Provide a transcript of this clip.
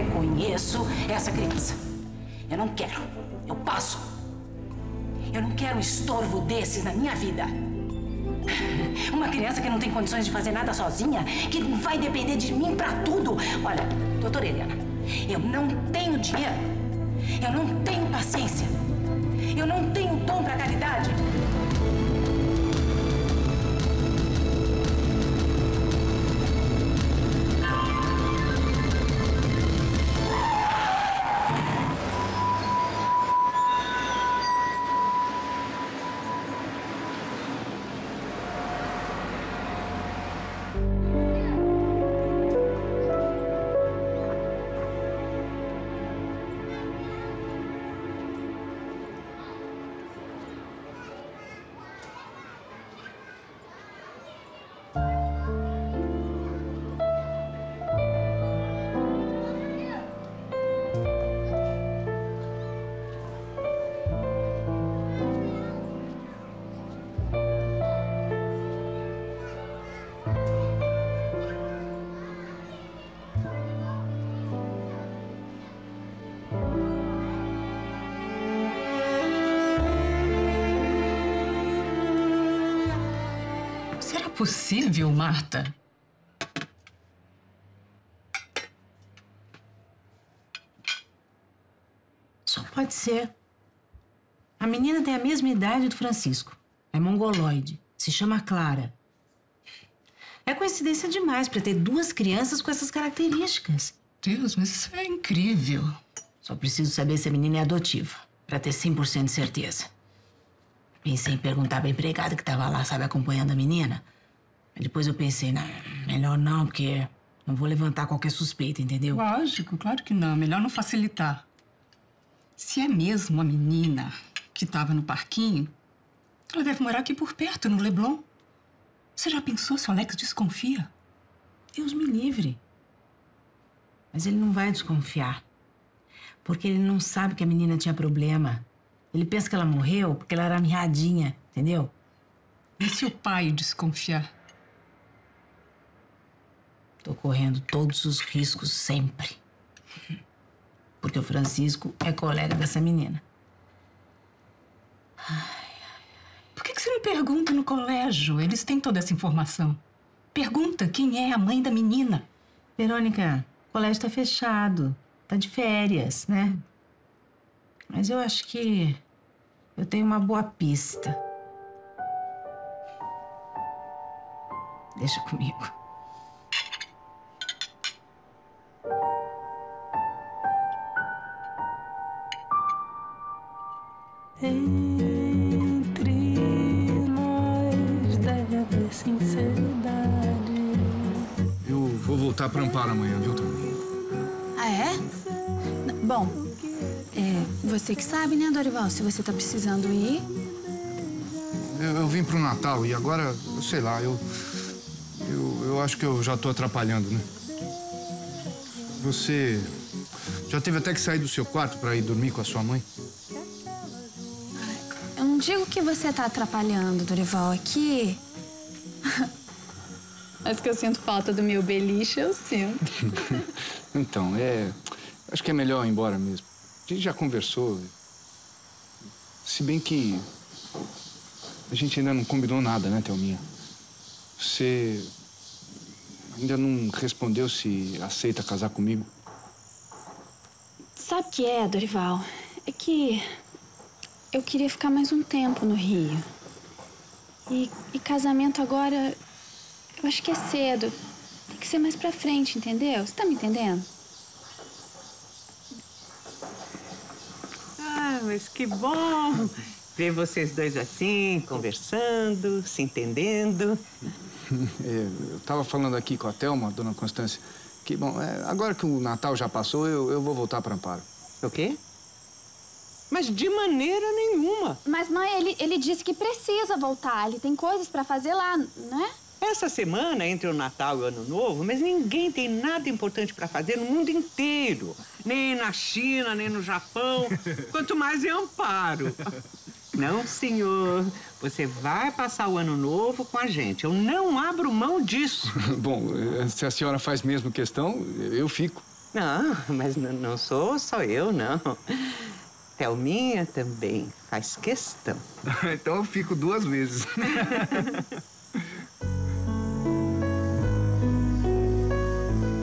reconheço essa criança. Eu não quero. Eu passo. Eu não quero um estorvo desses na minha vida. Uma criança que não tem condições de fazer nada sozinha, que vai depender de mim pra tudo. Olha, doutora Helena, eu não tenho dinheiro. Eu não tenho paciência. Eu não tenho possível, Marta? Só pode ser. A menina tem a mesma idade do Francisco. É mongoloide. Se chama Clara. É coincidência demais pra ter duas crianças com essas características. Deus, mas isso é incrível. Só preciso saber se a menina é adotiva, pra ter 100% de certeza. Pensei em perguntar pra empregada que tava lá, sabe, acompanhando a menina. Depois eu pensei, não, melhor não, porque não vou levantar qualquer suspeita, entendeu? Lógico, claro que não. Melhor não facilitar. Se é mesmo a menina que estava no parquinho, ela deve morar aqui por perto, no Leblon. Você já pensou se o Alex desconfia? Deus me livre. Mas ele não vai desconfiar. Porque ele não sabe que a menina tinha problema. Ele pensa que ela morreu porque ela era mirradinha, entendeu? E se o pai desconfiar? Tô correndo todos os riscos sempre. Porque o Francisco é colega dessa menina. Por que que você não pergunta no colégio? Eles têm toda essa informação. Pergunta quem é a mãe da menina. Verônica, o colégio tá fechado. Tá de férias, né? Mas eu acho que eu tenho uma boa pista. Deixa comigo. Entre nós deve haver sinceridade. Eu vou voltar pra Amparo amanhã, viu, também? Ah, é? N- Bom, é você que sabe, né, Dorival? Se você tá precisando ir. Eu, eu vim pro Natal e agora, eu sei lá, eu, eu. Eu acho que eu já tô atrapalhando, né? Você. Já teve até que sair do seu quarto pra ir dormir com a sua mãe? Digo que você tá atrapalhando, Dorival, aqui. Mas que eu sinto falta do meu beliche, eu sinto. Então, é. Acho que é melhor ir embora mesmo. A gente já conversou. Se bem que. A gente ainda não combinou nada, né, Thelminha? Você. Ainda não respondeu se aceita casar comigo? Sabe o que é, Dorival? É que eu queria ficar mais um tempo no Rio. E, e casamento agora, eu acho que é cedo. Tem que ser mais pra frente, entendeu? Você tá me entendendo? Ah, mas que bom ver vocês dois assim, conversando, se entendendo. É, eu tava falando aqui com a Thelma, dona Constância, que, bom, é, agora que o Natal já passou, eu, eu vou voltar para Amparo. O quê? Mas de maneira nenhuma. Mas, mãe, ele, ele disse que precisa voltar. Ele tem coisas pra fazer lá, né? Essa semana, entre o Natal e o Ano Novo, mas ninguém tem nada importante para fazer no mundo inteiro. Nem na China, nem no Japão, quanto mais em Amparo. Não, senhor. Você vai passar o Ano Novo com a gente. Eu não abro mão disso. bom, eh, se a senhora faz mesmo questão, eu fico. Não, mas n- não sou só eu, não. Thelminha também faz questão. então eu fico duas vezes.